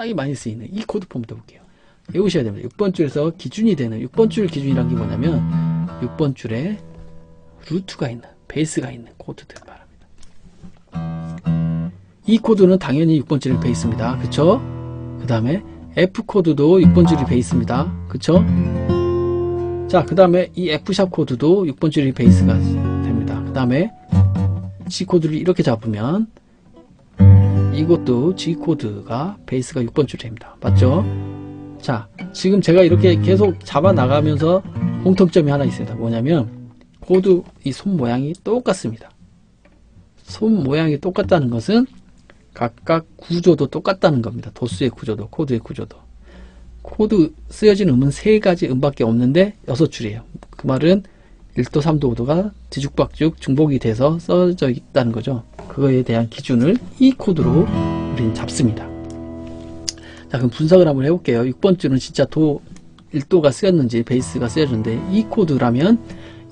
상당히 많이 쓰이는 E 코드 폼부터 볼게요. 외우셔야 됩니다. 6번 줄에서 기준이 되는 6번 줄 기준이란 게 뭐냐면 6번 줄에 루트가 있는 베이스가 있는 코드들 말합니다. E 코드는 당연히 6번 줄이 베이스입니다. 그쵸? 그 다음에 F 코드도 6번 줄이 베이스입니다. 그쵸? 자, 그 다음에 이 F샵 코드도 6번 줄이 베이스가 됩니다. 그 다음에 G 코드를 이렇게 잡으면 이것도 G 코드가 베이스가 6번 줄입니다. 맞죠? 자, 지금 제가 이렇게 계속 잡아 나가면서 공통점이 하나 있습니다. 뭐냐면 코드 이 손 모양이 똑같습니다. 손 모양이 똑같다는 것은 각각 구조도 똑같다는 겁니다. 도수의 구조도, 코드의 구조도. 코드 쓰여진 음은 세 가지 음밖에 없는데 여섯 줄이에요. 그 말은 1도, 3도, 5도가 뒤죽박죽 중복이 돼서 써져 있다는 거죠. 그거에 대한 기준을 E 코드로 우리는 잡습니다. 자, 그럼 분석을 한번 해볼게요. 6번 줄은 진짜 도 1도가 쓰였는지 베이스가 쓰여졌는데 E 코드라면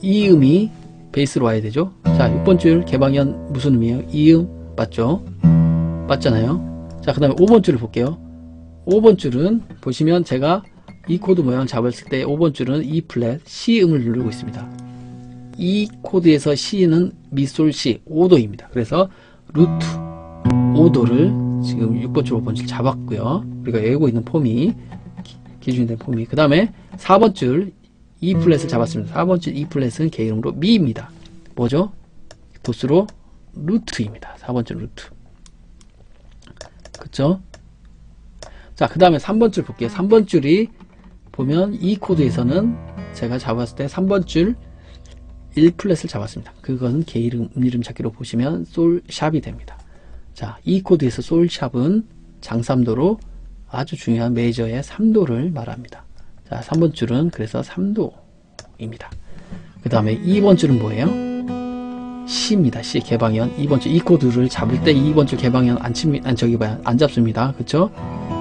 E 음이 베이스로 와야 되죠. 자, 6번 줄 개방현 무슨 음이에요? E음 맞죠? 맞잖아요. 자, 그 다음에 5번 줄을 볼게요. 5번 줄은 보시면 제가 E 코드 모양 잡았을 때 5번 줄은 2프렛 시 음을 누르고 있습니다. E 코드에서 시는 미솔시 5도입니다. 그래서 루트 5도를 지금 6번 줄 5번 줄 잡았고요. 우리가 외우고 있는 폼이 기준이 된 폼이 그 다음에 4번 줄 2플랫을 잡았습니다. 4번 줄 2플랫은 계이름으로 미입니다. 뭐죠? 도수로 루트입니다. 4번 줄 루트. 그쵸? 자, 그 다음에 3번 줄 볼게요. 3번 줄이 보면 이 코드에서는 제가 잡았을 때 3번 줄 1플랫을 잡았습니다. 그것은 개 이름, 음 이름 찾기로 보시면 솔샵이 됩니다. 자, 이 코드에서 솔샵은 장삼도로 아주 중요한 메이저의 3도를 말합니다. 자, 3번 줄은 그래서 3도입니다. 그 다음에 2번 줄은 뭐예요? C입니다. C 개방현 2번 줄 이 코드를 잡을 때 2번 줄 개방현 안 칩니다. 안 저기 봐요. 안 잡습니다. 그쵸?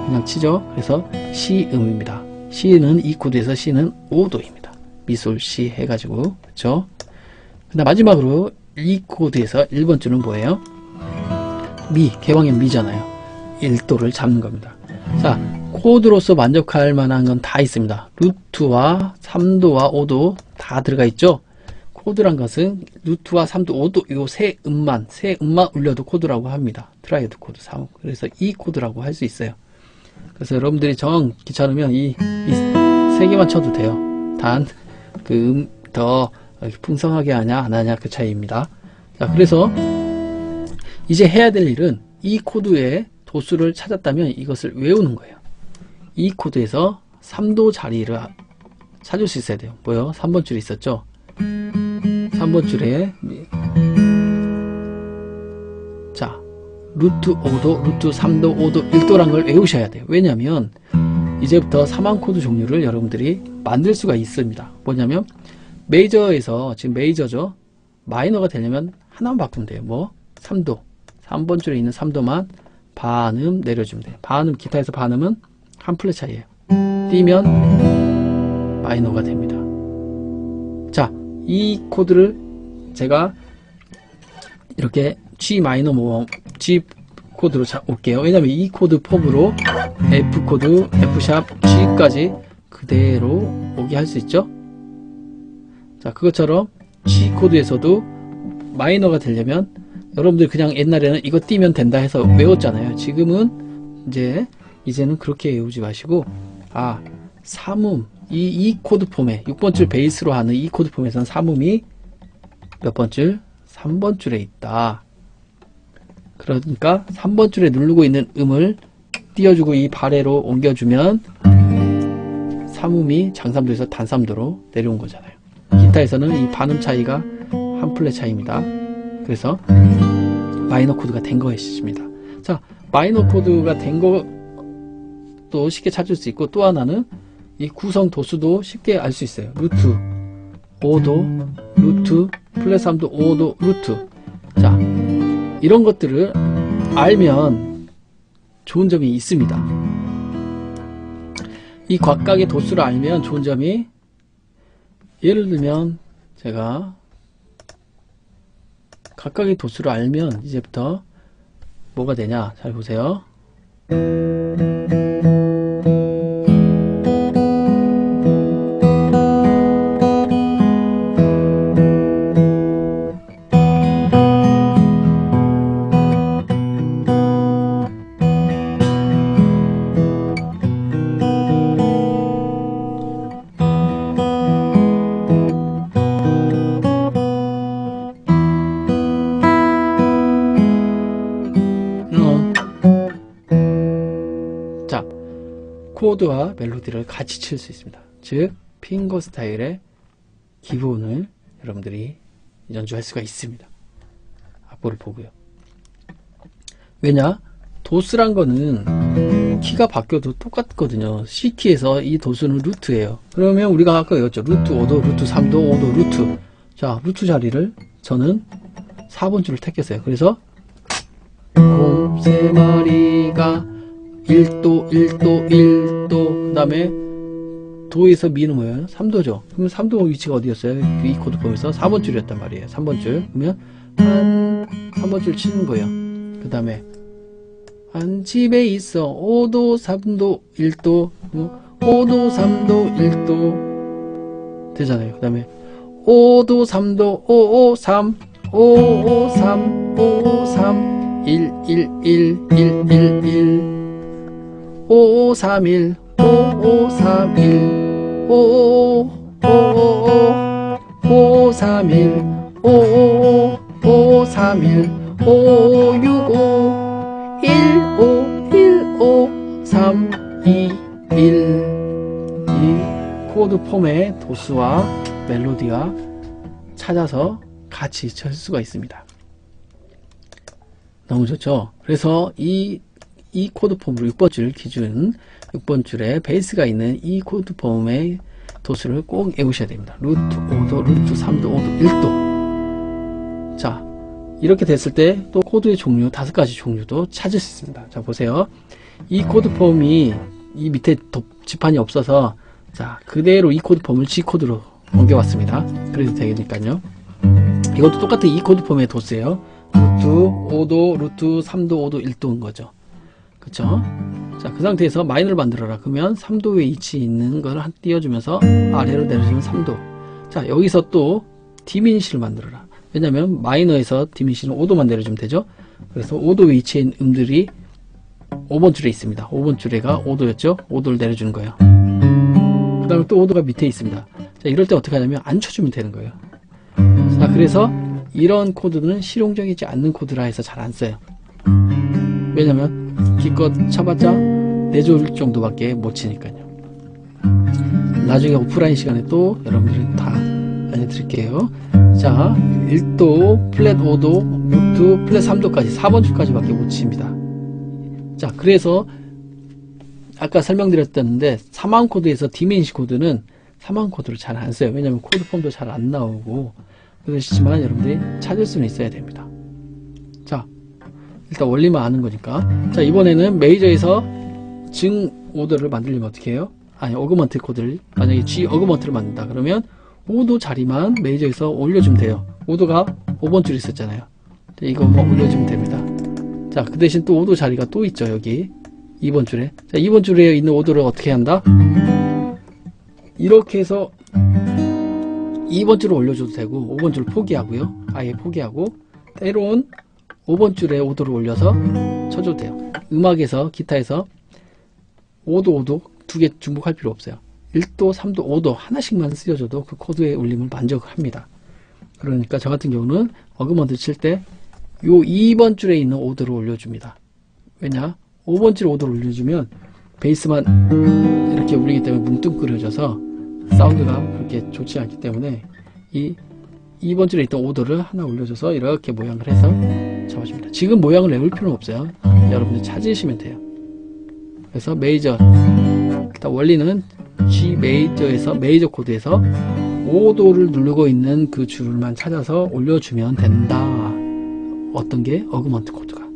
그냥 치죠. 그래서 C 음입니다. C는 이 코드에서 C는 5도입니다. 미솔 C 해가지고 그쵸? 근데 마지막으로 E 코드에서 1번 줄은 뭐예요? 미 개방현 미잖아요. 1도를 잡는 겁니다. 자 코드로서 만족할 만한 건 다 있습니다. 루트와 3도와 5도 다 들어가 있죠. 코드란 것은 루트와 3도, 5도 요 세 음만 세 음만 울려도 코드라고 합니다. triad 코드 3. 그래서 E 코드라고 할 수 있어요. 그래서 여러분들이 정 귀찮으면 이 세 개만 쳐도 돼요. 단 그 음 더 풍성하게 하냐 안 하냐 그 차이입니다. 자 그래서 이제 해야 될 일은 E 코드의 도수를 찾았다면 이것을 외우는 거예요. E 코드에서 3도 자리를 찾을 수 있어야 돼요. 뭐요? 3번 줄에 있었죠? 3번 줄에 자 루트 5도, 루트 3도, 5도, 1도란 걸 외우셔야 돼요. 왜냐하면 이제부터 3화음 코드 종류를 여러분들이 만들 수가 있습니다. 뭐냐면 메이저에서 지금 메이저죠. 마이너가 되려면 하나만 바꾸면 돼요. 뭐? 3도. 3번 줄에 있는 3도만 반음 내려주면 돼요. 반음, 기타에서 반음은 한 플랫 차이에요. 띄면 마이너가 됩니다. 자, E 코드를 제가 이렇게 G 마이너 모음 G 코드로 자, 올게요. 왜냐면 E 코드 폼으로 F 코드, F sharp, G까지 그대로 오게 할 수 있죠. 자, 그것처럼 G 코드에서도 마이너가 되려면 여러분들 그냥 옛날에는 이거 띄면 된다 해서 외웠잖아요. 지금은 이제 이제는 그렇게 외우지 마시고 아, 삼음 이, E 코드 폼에 6번 줄 베이스로 하는 E 코드 폼에서는 삼음이 몇 번 줄? 3번 줄에 있다. 그러니까 3번 줄에 누르고 있는 음을 띄워주고 이 아래로 옮겨주면 삼음이 장삼도에서 단삼도로 내려온 거잖아요. 기타에서는 이 반음 차이가 한 플랫 차이입니다. 그래서 마이너 코드가 된 것입니다. 자, 마이너 코드가 된 것도 쉽게 찾을 수 있고 또 하나는 이 구성 도수도 쉽게 알 수 있어요. 루트 5도, 루트, 플랫 3도, 5도, 루트. 자, 이런 것들을 알면 좋은 점이 있습니다. 이 각각의 도수를 알면 좋은 점이 예를 들면 제가 각각의 도수를 알면 이제부터 뭐가 되냐? 잘 보세요 멜로디를 같이 칠 수 있습니다. 즉, 핑거 스타일의 기본을 여러분들이 연주할 수가 있습니다. 악보를 보고요. 왜냐? 도스란 거는 키가 바뀌어도 똑같거든요. C키에서 이 도수는 루트예요. 그러면 우리가 아까 외웠죠. 루트 5도, 루트 3도, 5도, 루트. 자, 루트 자리를 저는 4번 줄을 택했어요. 그래서 곰세 마리가 1도, 1도, 1도, 그 다음에 도에서 미는 뭐예요? 3도죠. 그러면 3도 위치가 어디였어요? 그이 코드 보면서 4번 줄이었단 말이에요. 3번 줄. 그러면 한 3번 줄 치는 거예요. 그 다음에 한 집에 있어 5도, 3도, 1도, 5도, 3도, 1도 되잖아요. 그 다음에 5도, 3도, 5, 5, 3, 5, 5, 3, 5, 5, 3, 1, 1, 1, 1, 1, 1 5, 5, 3, 1, 5, 5, 3, 1, 5, 5, 5, 5, 5, 3, 1, 5, 5, 5, 3, 1, 5, 6, 5, 1, 5, 1, 5, 3, 2, 1. 이 코드 폼의 도수와 멜로디와 찾아서 같이 칠 수가 있습니다. 너무 좋죠? 그래서 이, E 코드 폼으로 6번 줄 기준 6번 줄에 베이스가 있는 E 코드 폼의 도수를 꼭 외우셔야 됩니다. 루트 5도, 루트 3도, 5도, 1도. 자, 이렇게 됐을 때 또 코드의 종류, 다섯 가지 종류도 찾을 수 있습니다. 자, 보세요. E 코드 폼이 이 밑에 도, 지판이 없어서 자, 그대로 E 코드 폼을 G 코드로 옮겨왔습니다. 그래도 되니까요. 이것도 똑같은 E 코드 폼의 도수예요. 루트 5도, 루트 3도, 5도, 1도인 거죠. 그쵸? 자, 그 상태에서 마이너를 만들어라. 그러면 3도에 위치 있는 걸 띄워주면서 아래로 내려주면 3도. 자, 여기서 또 diminish를 만들어라. 왜냐면 마이너에서 diminish는 5도만 내려주면 되죠. 그래서 5도 위치에 있는 음들이 5번 줄에 있습니다. 5번 줄에가 5도였죠. 5도를 내려주는 거예요. 그 다음에 또 5도가 밑에 있습니다. 자, 이럴 때 어떻게 하냐면 안 쳐주면 되는 거예요. 자, 그래서 이런 코드는 실용적이지 않는 코드라 해서 잘 안 써요. 왜냐면 기껏 쳐봤자 네 줄 정도밖에 못 치니까요. 나중에 오프라인 시간에 또 여러분들이 다 알려드릴게요. 자, 1도, 플랫 5도, 루트, 플랫 3도까지 4번 줄까지밖에 못 칩니다. 자, 그래서 아까 설명드렸었는데 3화음 코드에서 diminish 코드는 3화음 코드를 잘 안 써요. 왜냐하면 코드 폼도 잘 안 나오고 그러시지만 여러분들이 찾을 수는 있어야 됩니다. 자, 일단 원리만 아는 거니까. 자, 이번에는 메이저에서 증 5도를 만들려면 어떻게 해요? 아니, 어그먼트 코드를 만약에 G 어그먼트를 만든다. 그러면 5도 자리만 메이저에서 올려주면 돼요. 5도가 5번 줄에 있었잖아요. 이거만 올려주면 됩니다. 자, 그 대신 또 5도 자리가 또 있죠, 여기. 2번 줄에. 자, 2번 줄에 있는 5도를 어떻게 한다? 이렇게 해서 2번 줄을 올려줘도 되고, 5번 줄 포기하고요. 아예 포기하고, 때론 5번 줄에 5도를 올려서 쳐줘도 돼요. 음악에서, 기타에서 5도, 5도 두 개 중복할 필요 없어요. 1도, 3도, 5도 하나씩만 쓰여줘도 그 코드의 울림을 만족합니다. 그러니까 저 같은 경우는 어그먼트 칠 때 요 2번 줄에 있는 5도를 올려줍니다. 왜냐? 5번 줄에 5도를 올려주면 베이스만 이렇게 울리기 때문에 뭉뚱그려져서 사운드가 그렇게 좋지 않기 때문에 이 2번 줄에 있던 5도를 하나 올려줘서 이렇게 모양을 해서 잡아줍니다. 지금 모양을 외울 필요는 없어요. 여러분들 찾으시면 돼요. 그래서 메이저 일단 원리는 G 메이저에서 메이저 코드에서 5도를 누르고 있는 그 줄만 찾아서 올려주면 된다. 어떤 게 augment 코드가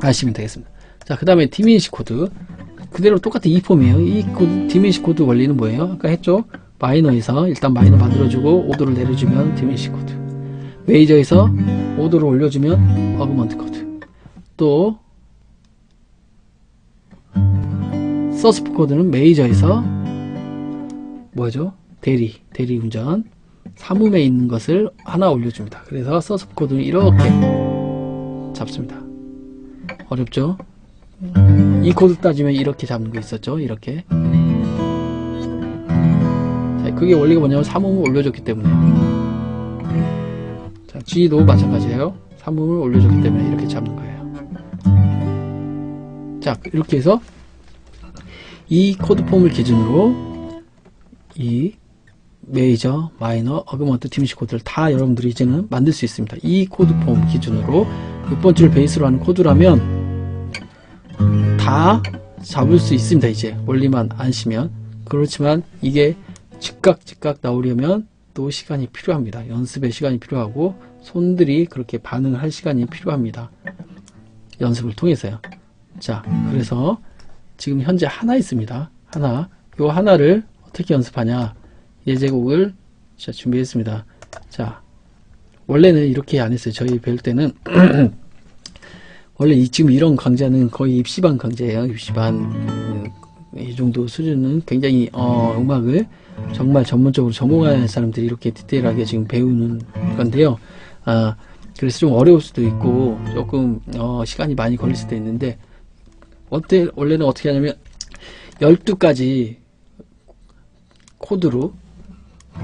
아시면 되겠습니다. 자, 그 다음에 diminish 코드 그대로 똑같은 이 폼이에요. 이 코드, diminish 코드 원리는 뭐예요? 아까 했죠? 마이너에서 일단 마이너 만들어주고 5도를 내려주면 diminish 코드 메이저에서 5도를 올려주면 augment 코드 또 sus4 코드는 메이저에서 뭐죠? 대리, 대리 운전. 삼음에 있는 것을 하나 올려줍니다. 그래서 sus4 코드는 이렇게 잡습니다. 어렵죠? 이 코드 따지면 이렇게 잡는 거 있었죠? 이렇게. 자, 그게 원리가 뭐냐면 삼음을 올려줬기 때문에. 자, G도 마찬가지예요. 삼음을 올려줬기 때문에 이렇게 잡는 거예요. 자, 이렇게 해서 이 코드 폼을 기준으로 이 메이저, 마이너, augment, diminish 코드를 다 여러분들이 이제는 만들 수 있습니다. 이 코드 폼 기준으로 6번 줄 베이스로 하는 코드라면 다 잡을 수 있습니다. 이제 원리만 아시면 그렇지만 이게 즉각 즉각 나오려면 또 시간이 필요합니다. 연습의 시간이 필요하고 손들이 그렇게 반응을 할 시간이 필요합니다. 연습을 통해서요. 자, 그래서 지금 현재 하나 있습니다. 하나. 요 하나를 어떻게 연습하냐? 예제곡을 자, 준비했습니다. 자, 원래는 이렇게 안 했어요. 저희 배울 때는 원래 이, 지금 이런 강좌는 거의 입시반 강좌예요. 입시반 음, 이 정도 수준은 굉장히 어, 음악을 정말 전문적으로 전공하는 사람들이 이렇게 디테일하게 지금 배우는 건데요. 아, 그래서 좀 어려울 수도 있고 조금 어, 시간이 많이 걸릴 수도 있는데 어때 원래는 어떻게 하냐면 12가지 코드로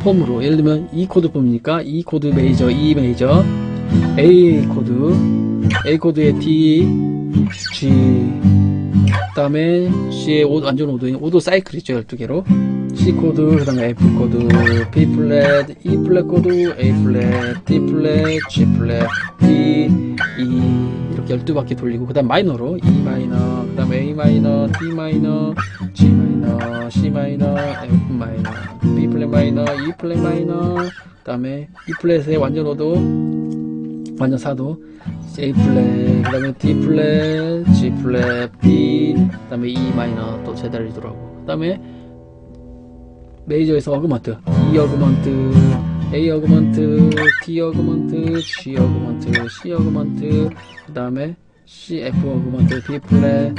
폼으로 예를 들면 E 코드 폼이니까 E 코드 메이저, E 메이저, A 코드, A 코드에 D, G, 그 다음에 C의 오, 완전 5도인 5도 사이클이죠 12개로. C 코드, 그 다음에 F 코드, B 플랫, E 플랫 코드, A 플랫, D 플랫, G 플랫, D, E. 이렇게 12바퀴 돌리고 그 다음 마이너로 E 마이너, 그 다음에 A 마이너, D 마이너, G 마이너, C 마이너, F 마이너, B 플랫 마이너, E 플랫 마이너, 그 다음에 E 플랫의 완전 5도, 완전 4도, A 플랫, 그 다음에 D 플랫, G 플랫, B, 그 다음에 E 마이너 또 돌아오고, 그 다음에 메이저에서 augment, E augment, A augment, D augment, G augment, C augment, 그 다음에 C, F augment, B 플랫,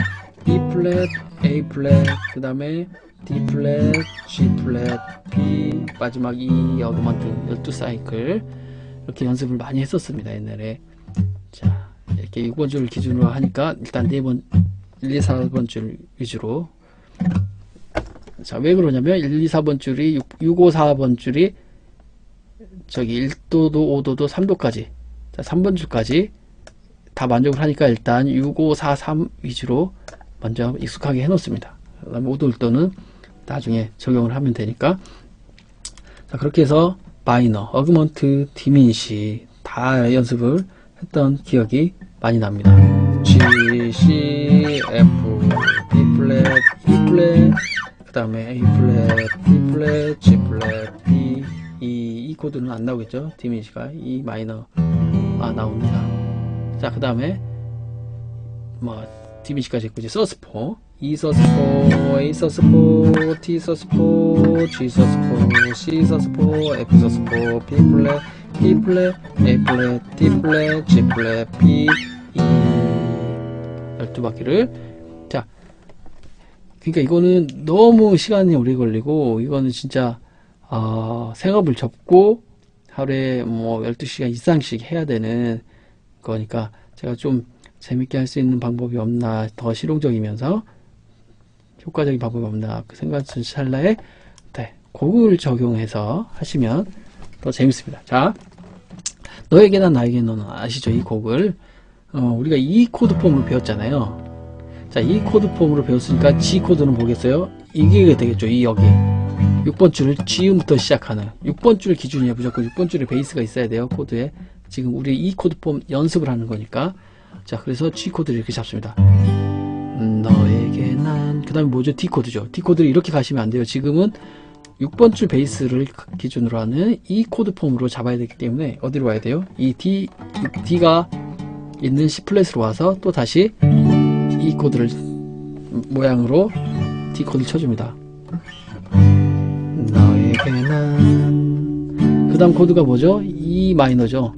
E 플랫, A 플랫, 그 다음에 D 플랫, G 플랫, B, 마지막 E augment 12사이클. 이렇게 연습을 많이 했었습니다 옛날에 자 이렇게 6번 줄 기준으로 하니까 일단 4번 1, 2, 4번 줄 위주로. 자, 왜 그러냐면 1, 2, 4번 줄이 6, 6 5, 4번 줄이 저기 1도도 5도도 3도까지. 자, 3번 줄까지 다 만족을 하니까 일단 6, 5, 4, 3 위주로 먼저 익숙하게 해 놓습니다. 그 다음에 5도 1도는 나중에 적용을 하면 되니까. 자, 그렇게 해서 마이너, 어그먼트, 디민시 다 연습을 했던 기억이 많이 납니다. G, C, F, B 플랫, E 플랫, 그 다음에 A 플랫, D 플랫, G 플랫, B, E, E 코드는 안 나오겠죠? diminish가 E 마이너 아 나옵니다. 자, 그 다음에 뭐 diminish까지 있고 이제 서스포, E 서스포, A 서스포, T 서스포, G 서스포, C 서스포, F 서스포, B 플랫, E 플랫, A 플랫, D 플랫, G 플랫, B, E 12바퀴를. 자 그러니까 이거는 너무 시간이 오래 걸리고 이거는 진짜 어, 생업을 접고 하루에 뭐 12시간 이상씩 해야 되는 거니까 제가 좀 재밌게 할 수 있는 방법이 없나 더 실용적이면서 효과적인 방법이 없나 그 생각을 찰나에 네, 곡을 적용해서 하시면 더 재밌습니다. 자, 너에게 난 나에게 너는 아시죠? 이 곡을 어, 우리가 E 코드 폼으로 배웠잖아요. 자, E 코드 폼으로 배웠으니까 G 코드는 보겠어요? 이게 되겠죠. 이 여기 6번 줄을 G음부터 시작하는 6번 줄 기준이에요. 무조건 6번 줄에 베이스가 있어야 돼요. 코드에 지금 우리 E 코드 폼 연습을 하는 거니까 자, 그래서 G 코드를 이렇게 잡습니다. 음, 너에게 난, 그 다음에 뭐죠? D 코드죠. D 코드를 이렇게 가시면 안 돼요. 지금은 6번 줄 베이스를 기준으로 하는 E 코드 폼으로 잡아야 되기 때문에 어디로 와야 돼요? 이 D, D가 있는 C 플랫으로 와서 또 다시 E 코드를 모양으로 D 코드를 쳐줍니다. 너에게 난, 그 다음 코드가 뭐죠? E 마이너죠.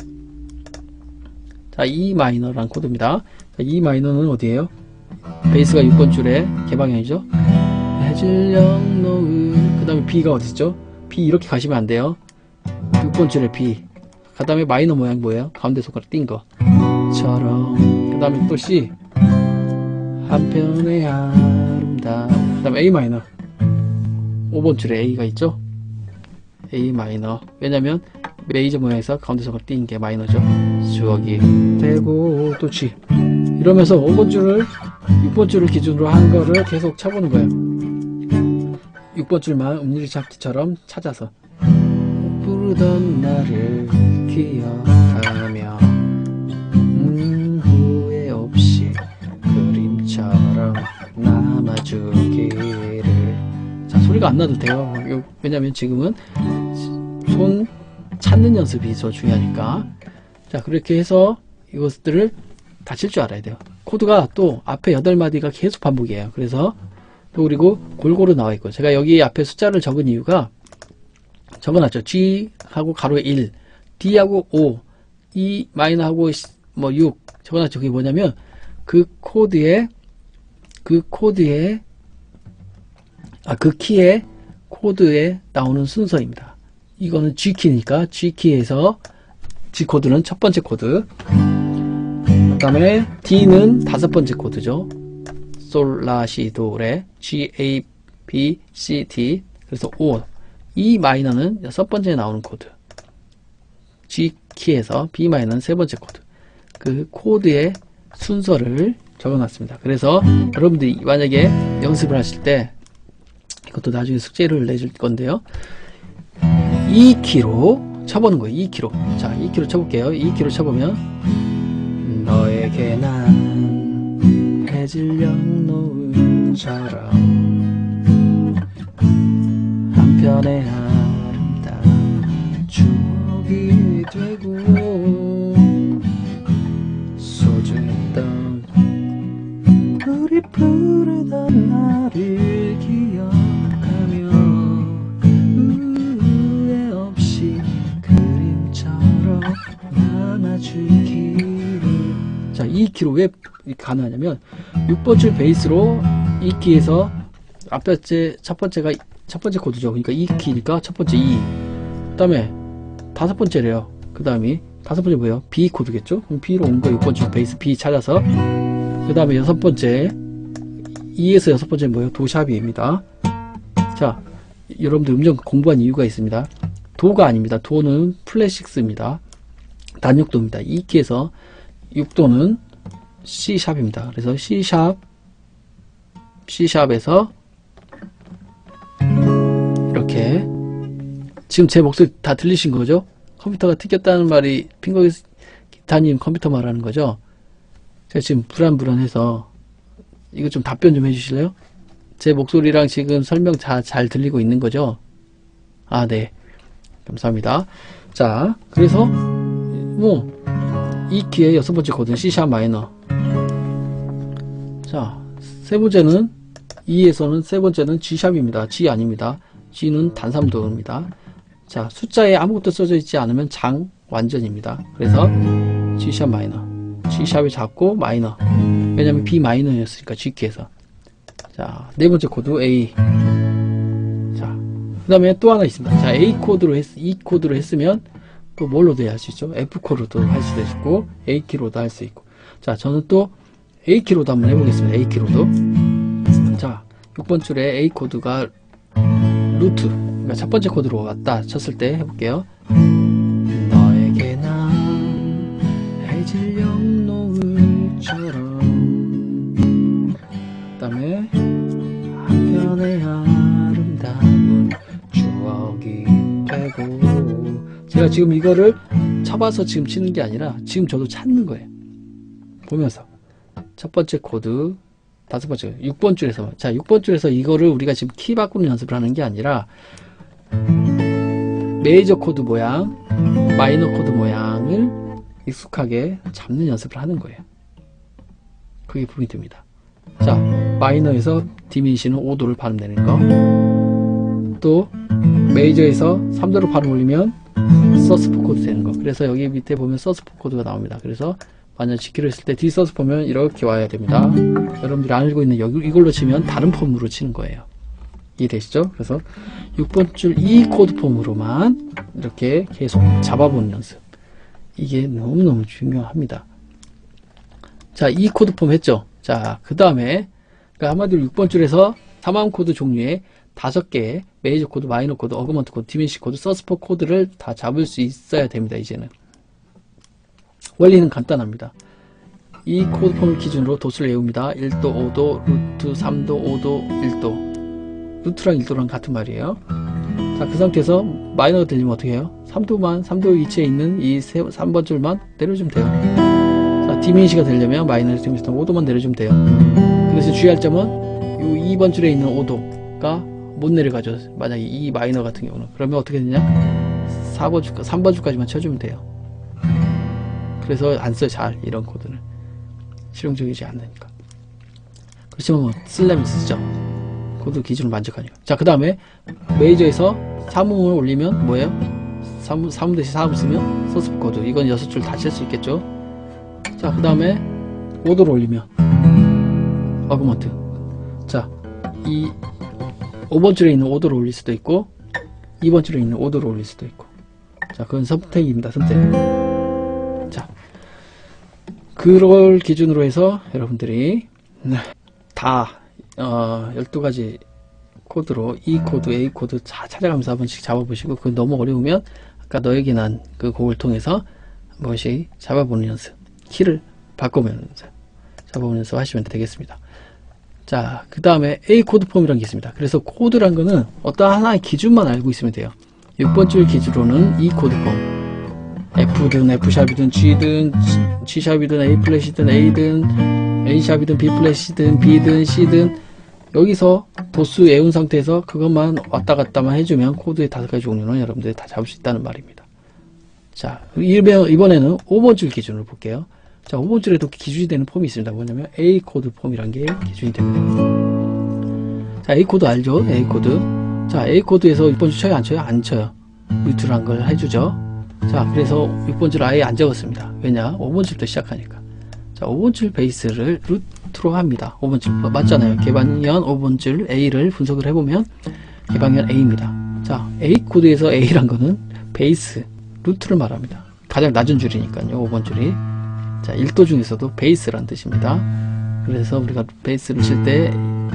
자, E 마이너란 코드입니다. 자, E 마이너는 어디에요? 베이스가 6번 줄에 개방형이죠. 해질녘 노을 그 다음에 B가 어딨죠? B 이렇게 가시면 안 돼요. 6번 줄에 B. 그 다음에 마이너 모양 뭐예요? 가운데 손가락 띈 거. 처럼 그 다음에 또 C. 한편의 아름다움. 그 다음에 A 마이너. 5번 줄에 A가 있죠? A 마이너. 왜냐면 메이저 모양에서 가운데 손가락 띈 게 마이너죠. 추억이 되고 또 G. 이러면서 5번 줄을 6번 줄을 기준으로 한 거를 계속 쳐보는 거예요 6번 줄만 음률 잡기처럼 찾아서. 부르던 나를 기억하며 음 후회 없이 그림처럼 남아주기를. 자 소리가 안 나도 돼요. 요- 왜냐면 지금은 손 찾는 연습이 더 중요하니까. 자 그렇게 해서 이것들을 다칠 줄 알아야 돼요. 코드가 또 앞에 8마디가 계속 반복이에요. 그래서 또 그리고 골고루 나와 있고. 제가 여기 앞에 숫자를 적은 이유가 적어놨죠. G 하고 가로에 1 D 하고 5 E 마이너하고 뭐 6 적어놨죠. 그게 뭐냐면 그 코드에 그 코드에 아 그 키에 코드에 나오는 순서입니다. 이거는 G키니까 G키에서 G코드는 첫 번째 코드. 그 다음에 D는 다섯 번째 코드죠 솔라시도레 G A B C D 그래서 5 E 마이너는 여섯 번째 나오는 코드 G 키에서 B 마이너는 세 번째 코드 그 코드의 순서를 적어놨습니다. 그래서 여러분들이 만약에 연습을 하실 때 이것도 나중에 숙제를 내줄 건데요. 2키로 쳐보는 거예요. 2키로. 자, 2키로 쳐볼게요. 2키로 쳐보면 너에게 난 해질녘 노을처럼 한편의 아름다운 추억이 되고 소중했던 우리 푸르던 나를 기억하며 후회 없이 그림처럼 남아주기를. 자, 2키로 왜 가능하냐면 6번 줄 베이스로 2키에서 앞에 첫 번째가 첫 번째 코드죠. 그러니까 2키니까 첫 번째 2. 그다음에 다섯 번째래요. 그다음이 다섯 번째 뭐예요? B 코드겠죠? 그럼 B로 온 거 6번 줄 베이스 B 찾아서 그다음에 여섯 번째 2에서 여섯 번째 뭐예요? 도샵이입니다. 자, 여러분들 음정 공부한 이유가 있습니다. 도가 아닙니다. 도는 플랫식스입니다. 단육도입니다. 2키에서 6도는 C샵입니다. 그래서 C샵, C샵에서 이렇게 지금 제 목소리 다 들리신 거죠? 컴퓨터가 튀겼다는 말이 핑거 기타님 컴퓨터 말하는 거죠? 제가 지금 불안불안해서 이거 좀 답변 좀 해주실래요? 제 목소리랑 지금 설명 다 잘 들리고 있는 거죠? 아, 네. 감사합니다. 자, 그래서 뭐이 키의 여섯 번째 코드는 C샵 마이너. 자, 세 번째는 E에서는 세 번째는 G샵입니다. G 아닙니다. G는 단삼도입니다. 자, 숫자에 아무것도 써져 있지 않으면 장 완전입니다. 그래서 G sharp 마이너. G샵이 작고 마이너. 왜냐면 B 마이너였으니까 G키에서. 자, 네 번째 코드 A. 자, 그 다음에 또 하나 있습니다. 자, A 코드로 했, E 코드로 했으면 또 뭘로도 할 수 있죠? F 코드로도 할 수도 있고, A 키로도 할 수 있고. 자, 저는 또 A 키로도 한번 해보겠습니다. A 키로도. 자, 6번 줄에 A 코드가 루트. 그러니까 첫 번째 코드로 왔다 쳤을 때 해볼게요. 너에게 난 해질녘 노을처럼 그 다음에 한편의 아름다운 추억이 되고 제가 지금 이거를 쳐봐서 지금 치는 게 아니라 지금 저도 찾는 거예요. 보면서 첫 번째 코드 다섯 번째 6번 줄에서. 자 6번 줄에서 이거를 우리가 지금 키 바꾸는 연습을 하는 게 아니라 메이저 코드 모양 마이너 코드 모양을 익숙하게 잡는 연습을 하는 거예요. 그게 포인트입니다. 자 마이너에서 diminish는 5도를 반음 내리는 거 또 메이저에서 3도를 반음 올리면 sus4 코드 되는 거. 그래서 여기 밑에 보면 sus4 코드가 나옵니다. 그래서 만약 G 키를 했을 때 G sus4면 이렇게 와야 됩니다. 여러분들이 알고 있는 여기 이걸로 치면 다른 폼으로 치는 거예요. 이해되시죠? 그래서 6번 줄이 코드 폼으로만 이렇게 계속 잡아보는 연습. 이게 너무너무 중요합니다. 자, 이 코드 폼 했죠? 자, 그 다음에, 그러니까 한마디로 6번 줄에서 3화음 코드 종류의 다섯 개의 메이저 코드, 마이너 코드, augment 코드, diminish 코드, sus4 코드를 다 잡을 수 있어야 됩니다, 이제는. 원리는 간단합니다. 이 코드 폼을 기준으로 도수를 외웁니다. 1도, 5도, 루트, 3도, 5도, 1도. 루트랑 1도랑 같은 말이에요. 자, 그 상태에서 마이너가 되려면 어떻게 해요? 3도만, 3도 위치에 있는 이 세, 3번 줄만 내려주면 돼요. 자, diminish가 되려면 마이너에서 diminish 5도만 내려주면 돼요. 그래서 주의할 점은 이 2번 줄에 있는 5도가 못 내려가죠. 만약에 이 마이너 같은 경우는. 그러면 어떻게 되냐? 4번 줄, 3번 줄까지만 쳐주면 돼요. 그래서 안 써요, 잘, 이런 코드는. 실용적이지 않으니까. 그렇지만 뭐, 쓰려면 쓰죠. 코드 기준을 만족하니까. 자, 그 다음에 메이저에서 3음을 올리면 뭐예요? 4음, 3음 대신 4음 쓰면 sus4 코드. 이건 6줄 다 칠 수 있겠죠? 자, 그 다음에 5도를 올리면 augment. 자, 이 5번 줄에 있는 5도를 올릴 수도 있고 2번 줄에 있는 5도를 올릴 수도 있고 자, 그건 선택입니다. 선택. 자, 그걸 기준으로 해서 여러분들이 다 어, 12가지 코드로 E 코드, A 코드 다 찾아가면서 한 번씩 잡아보시고 그 너무 어려우면 아까 너에게 난 그 곡을 통해서 한 번씩 잡아보는 연습 키를 바꿔보면서 잡아보면서 하시면 되겠습니다. 자, 그 다음에 A 코드 폼이라는 게 있습니다. 그래서 코드란 거는 어떤 하나의 기준만 알고 있으면 돼요. 6번 줄 기준으로는 E 코드 폼 F든 F샵이든 G든 G샵이든 A 플랫이든 A든 A샵이든 B 플랫이든 B든 C든 여기서 도수 외운 상태에서 그것만 왔다 갔다만 해주면 코드의 다섯 가지 종류는 여러분들이 다 잡을 수 있다는 말입니다. 자, 이번- 이번에는 5번 줄 기준으로 볼게요. 자, 5번 줄에도 기준이 되는 폼이 있습니다. 뭐냐면 A 코드 폼이란 게 기준이 됩니다. 자, A 코드 알죠? A 코드. 자, A 코드에서 6번 줄 쳐요? 안 쳐요? 안 쳐요. 루트란 걸 해주죠. 자, 그래서 6번 줄 아예 안 적었습니다. 왜냐? 5번 줄부터 시작하니까. 자, 5번 줄 베이스를 루트로 합니다. 5번 줄 맞잖아요. 개방현 5번 줄 A를 분석을 해보면 개방현 A입니다. 자, A 코드에서 A란 거는 베이스, 루트를 말합니다. 가장 낮은 줄이니까요. 5번 줄이. 자, 1도 중에서도 베이스란 뜻입니다. 그래서 우리가 베이스를 칠 때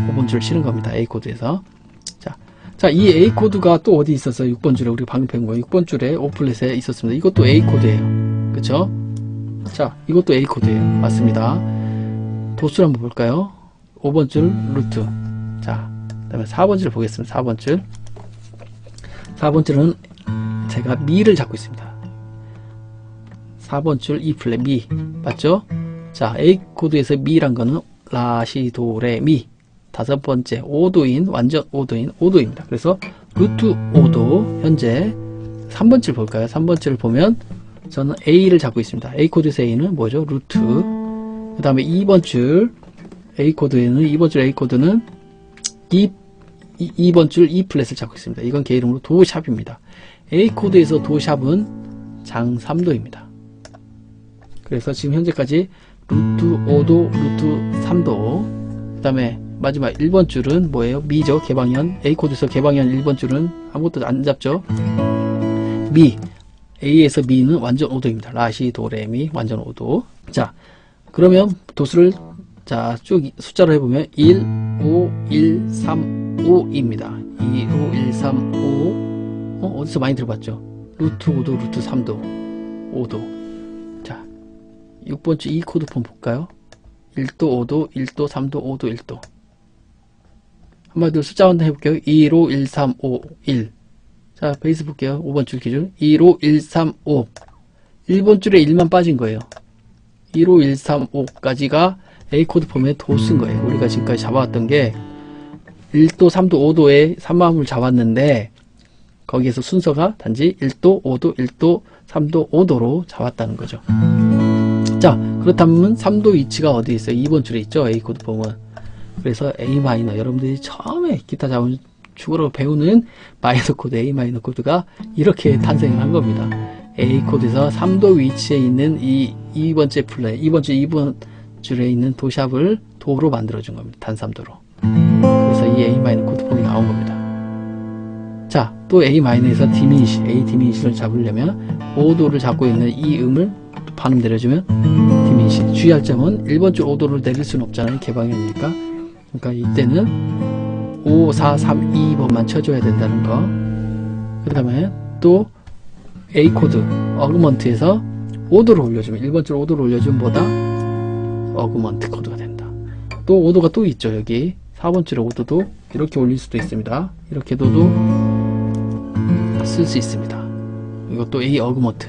5번 줄을 치는 겁니다. A 코드에서. 자, 자, 이 A 코드가 또 어디 있었어요? 6번 줄에 우리 방금 배운 거 6번 줄에 5프렛에 있었습니다. 이것도 A 코드예요. 그쵸? 자, 이것도 A 코드예요. 맞습니다. 도수를 한번 볼까요? 5번 줄 루트. 자, 그다음에 4번 줄 보겠습니다. 4번 줄. 4번 줄은 제가 미를 잡고 있습니다. 4번 줄 2프렛 미. 맞죠? 자, A 코드에서 미란 거는 라, 시, 도, 레, 미. 다섯 번째 5도인 완전 5도인 5도입니다. 그래서 루트 5도 현재 3번 줄 볼까요? 3번 줄을 보면 저는 A를 잡고 있습니다. A 코드에서 A는 뭐죠? 루트. 그 다음에 2번 줄 A 코드에는 2번 줄 A 코드는 2, 2번 줄 2프렛을 잡고 있습니다. 이건 계이름으로 도 sharp입니다. A 코드에서 도 sharp은 장 3도입니다. 그래서 지금 현재까지 루트 5도, 루트 3도, 그 다음에 마지막 1번 줄은 뭐예요? 미죠. 개방현. A 코드에서 개방현 1번 줄은 아무것도 안 잡죠. 미. A에서 미는 완전 5도입니다. 라시, 도, 레, 미 완전 5도. 자, 그러면 도수를 자, 쭉 숫자로 해보면 1, 5, 1, 3, 5입니다. 1, 5, 1, 3, 5. 어, 어디서 많이 들어봤죠? 루트 5도, 루트 3도, 5도. 자, 6번 줄 E 코드 폼 볼까요? 1도, 5도, 1도, 3도, 5도, 1도. 한마디로 숫자 한번 해볼게요. 1, 5, 1, 3, 5, 1. 자, 베이스 볼게요. 5번 줄 기준. 1, 5, 1, 3, 5. 1번 줄에 1만 빠진 거예요. 1, 5, 1, 3, 5까지가 A 코드 폼의 도수인 거예요. 우리가 지금까지 잡아왔던 게 1도, 3도, 5도의 3화음을 잡았는데 거기에서 순서가 단지 1도, 5도, 1도, 3도, 5도로 잡았다는 거죠. 자, 그렇다면 3도 위치가 어디 있어요? 2번 줄에 있죠? A 코드 폼은. 그래서 A 마이너 여러분들이 처음에 기타 자원 축으로 배우는 마이너 코드 A 마이너 코드가 이렇게 탄생을 한 겁니다. A 코드에서 3도 위치에 있는 이 2번째 플랫, 2번째 2번 줄에 있는 도샵을 도로 만들어 준 겁니다. 단 3도로. 그래서 이 A 마이너 코드 폼이 나온 겁니다. 또 A 마이너에서 디미니시, A 디미니시를 잡으려면 5도를 잡고 있는 이 음을 반음 내려주면 diminish. 주의할 점은 1번 줄 5도를 내릴 수는 없잖아요. 개방현이니까. 그러니까 이때는 5, 4, 3, 2번만 쳐줘야 된다는 거. 그 다음에 또 A 코드, augment에서 5도를 올려주면 1번 줄 5도를 올려주면 뭐다? augment 코드가 된다. 또 5도가 또 있죠. 여기 4번 줄에 5도도 이렇게 올릴 수도 있습니다. 이렇게 둬도 쓸 수 있습니다. 이것도 A augment.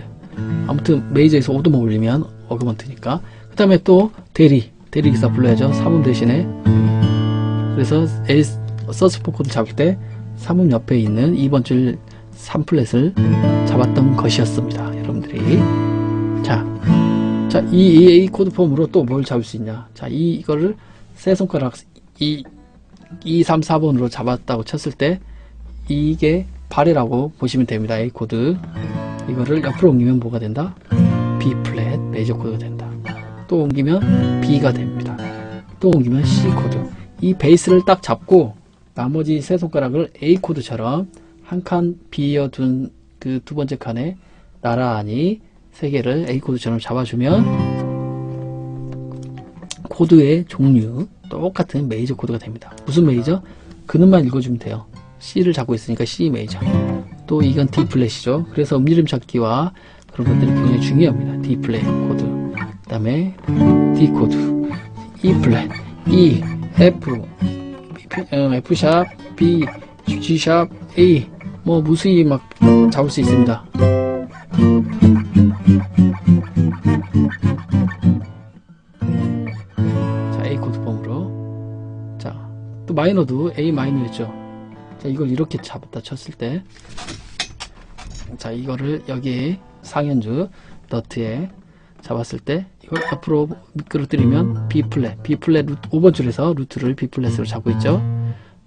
아무튼 메이저에서 5도만 올리면 augment니까. 그 다음에 또 대리, 대리 기사 불러야죠. 3음 대신에. 그래서 A sus4 코드 잡을 때 3음 옆에 있는 2번 줄 3플랫을 잡았던 것이었습니다. 여러분들이. 자, 자, 이 A 코드 폼으로 또 뭘 잡을 수 있냐. 자, 이, 이거를 세 손가락 2, 2, 3, 4번으로 잡았다고 쳤을 때 이게 바라고 보시면 됩니다. A 코드. 이거를 옆으로 옮기면 뭐가 된다? B 플랫 메이저 코드가 된다. 또 옮기면 B가 됩니다. 또 옮기면 C 코드. 이 베이스를 딱 잡고 나머지 세 손가락을 A 코드처럼 한 칸 비어둔 그 두 번째 칸에 나란히 세 개를 A 코드처럼 잡아주면 코드의 종류 똑같은 메이저 코드가 됩니다. 무슨 메이저? 근음만 읽어주면 돼요. C를 잡고 있으니까 C 메이저. 또 이건 D 플랫이죠. 그래서 음이름 찾기와 그런 것들이 굉장히 중요합니다. D 플랫 코드. 그 다음에 D 코드. E 플랫, E, F, 어, F 샵, G, G 샵, A. 뭐 무수히 막 잡을 수 있습니다. 자, A 코드 폼으로. 자, 또 마이너도 A 마이너였죠. 자, 이걸 이렇게 잡았다 쳤을 때. 자, 이거를 여기 상현주 너트에 잡았을 때 앞으로 미끄러뜨리면 B 플랫, B 플랫 루트, 5번 줄에서 루트를 B 플랫으로 잡고 있죠.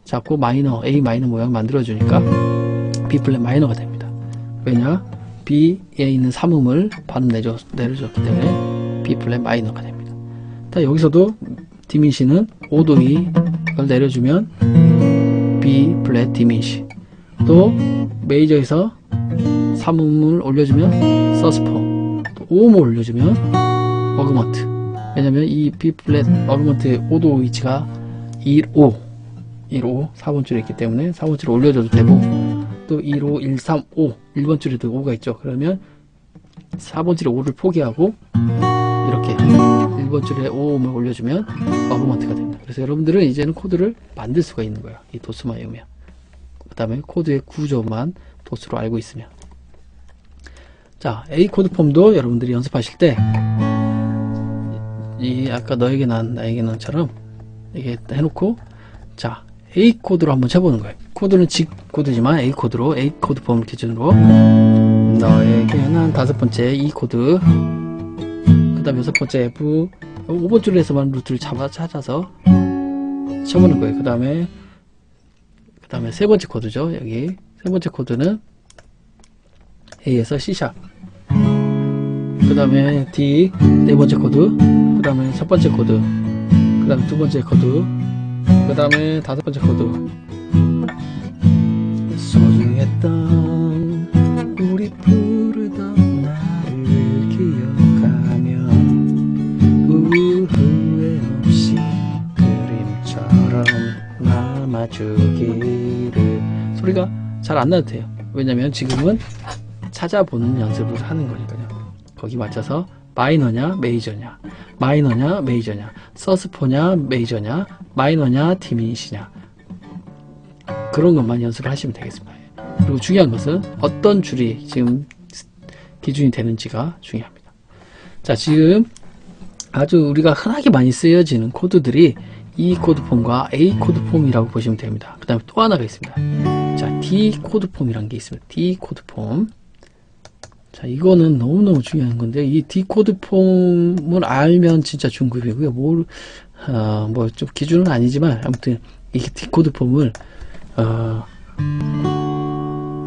잡고 마이너, A 마이너 모양 만들어주니까 B 플랫 마이너가 됩니다. 왜냐? B에 있는 3음을 반음 내줘, 내려줬기 때문에 B 플랫 마이너가 됩니다. 자, 여기서도 diminish는 5도 2를 내려주면 B 플랫 diminish. 또 메이저에서 3음을 올려주면 sus4. 또 5음을 올려주면 augment. 왜냐면 이 B 플랫 augment의 5도 위치가 1, 5. 1, 5. 4번 줄에 있기 때문에 4번 줄에 올려줘도 되고 또 1, 5, 1, 3, 5. 1번 줄에도 5가 있죠. 그러면 4번 줄에 5를 포기하고 이렇게 1번 줄에 5음을 올려주면 augment가 됩니다. 그래서 여러분들은 이제는 코드를 만들 수가 있는 거예요. 이 도수만 외우면. 그 다음에 코드의 구조만 도수로 알고 있으면. 자, A 코드 폼도 여러분들이 연습하실 때, 이 아까 너에게 난 나에게 난처럼 이게 해놓고, 자, A 코드로 한번 쳐보는 거예요. 코드는 G 코드지만 A 코드로 A 코드 폼을 기준으로 너에게 난 다섯 번째 E 코드, 그 다음 여섯 번째 F, 5번 줄에서만 루트를 잡아 찾아서 쳐보는 거예요. 그 다음에 그 다음에 세 번째 코드죠. 여기 세 번째 코드는 A에서 C샵 그 다음에 D 네 번째 코드 그 다음에 첫 번째 코드 그 다음에 두 번째 코드 그 다음에 다섯 번째 코드. 소중했던 우리 부르던 나를 기억하며 후회 없이 그림처럼 남아주기를. 소리가 잘 안 나도 돼요. 왜냐면 지금은 찾아보는 연습을 하는 거니까요. 거기 맞춰서 마이너냐 메이저냐 마이너냐 메이저냐 서스포냐 메이저냐 마이너냐 diminish냐 그런 것만 연습을 하시면 되겠습니다 그리고 중요한 것은 어떤 줄이 지금 기준이 되는지가 중요합니다 자 지금 아주 우리가 흔하게 많이 쓰여지는 코드들이 E 코드 폼과 A 코드 폼이라고 보시면 됩니다. 그 다음에 또 하나가 있습니다. 자, D 코드 폼이라는 게 있습니다. D 코드 폼. 자, 이거는 너무너무 중요한 건데, 이 D 코드 폼을 알면 진짜 중급이고요. 뭘, 어, 뭐, 좀 기준은 아니지만, 아무튼, 이 D 코드 폼을, 어,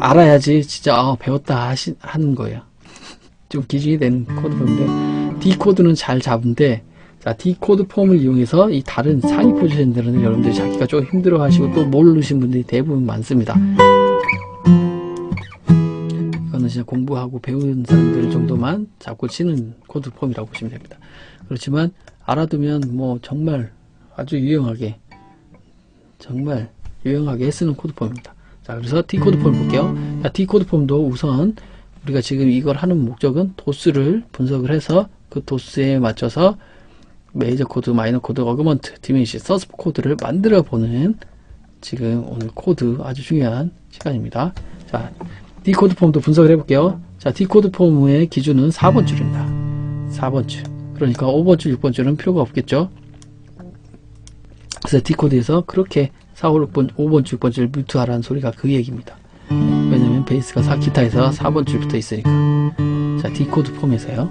알아야지 진짜, 아, 배웠다 하시, 하는 거예요. 좀 기준이 되는 코드 폼인데, D 코드는 잘 잡은데, 자, D 코드 폼을 이용해서 이 다른 상위 포지션들은 여러분들이 잡기가 좀 힘들어 하시고 또 모르신 분들이 대부분 많습니다. 진짜 공부하고 배운 사람들 정도만 잡고 치는 코드 폼이라고 보시면 됩니다. 그렇지만 알아두면 뭐 정말 아주 유용하게 정말 유용하게 쓰는 코드 폼입니다. 자, 그래서 D 코드 폼 볼게요. 자, D 코드 폼도 우선 우리가 지금 이걸 하는 목적은 도수를 분석을 해서 그 도수에 맞춰서 메이저 코드, 마이너 코드, augment, diminish, sus4 코드를 만들어 보는 지금 오늘 코드 아주 중요한 시간입니다. 자, D 코드 폼도 분석을 해볼게요. 자, D 코드 폼의 기준은 4번 줄입니다. 4번 줄. 그러니까 5번 줄, 6번 줄은 필요가 없겠죠. 그래서 D 코드에서 그렇게 4, 5, 6번, 5번 줄, 6번 줄 mute하라는 소리가 그 얘기입니다. 왜냐면 베이스가 4, 기타에서 4번 줄 붙어 있으니까. 자, D 코드 폼에서요.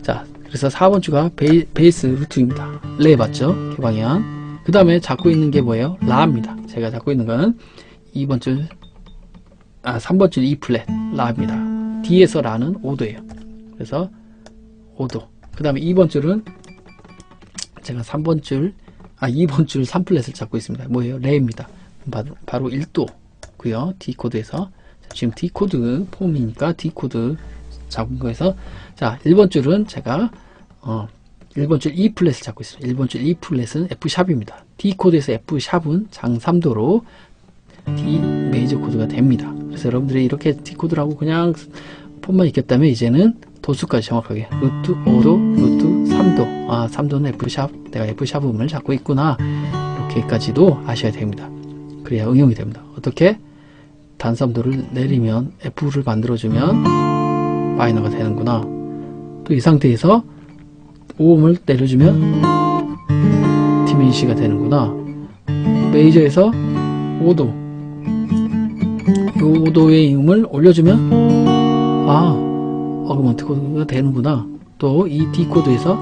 자, 그래서 4번 줄이 베이, 베이스 루트입니다. 레 맞죠? 개방현. 그 다음에 잡고 있는 게 뭐예요? 라입니다. 제가 잡고 있는 거는 2번 줄, 아, 3번 줄 2플랫, 라입니다. D에서 라는 5도예요. 그래서 5도. 그 다음에 2번 줄은 제가 3번 줄, 아, 2번 줄 3플랫을 잡고 있습니다. 뭐예요? 레입니다. 바로, 바로 1도고요 D 코드에서. 지금 D 코드 폼이니까 D 코드 잡은 거에서 자 1번 줄은 제가 어 1번 줄 2플랫을 잡고 있습니다. 1번 줄 2플랫은 F 샵입니다. D 코드에서 F 샵은 장 3도로 D 메이저 코드가 됩니다. 그래서 여러분들이 이렇게 D 코드라고 그냥 폼만 있겠다면 이제는 도수까지 정확하게 루트 5도, 루트 3도 아 3도는 F 샵 내가 F 샵 음을 잡고 있구나 이렇게까지도 아셔야 됩니다. 그래야 응용이 됩니다. 어떻게? 단3도를 내리면 F를 만들어주면 마이너가 되는구나. 또 이 상태에서 5음을 내려주면 diminish가 되는구나. 메이저에서 5도 이 5도의 음을 올려주면 아 augment 코드가 되는구나. 또 이 D 코드에서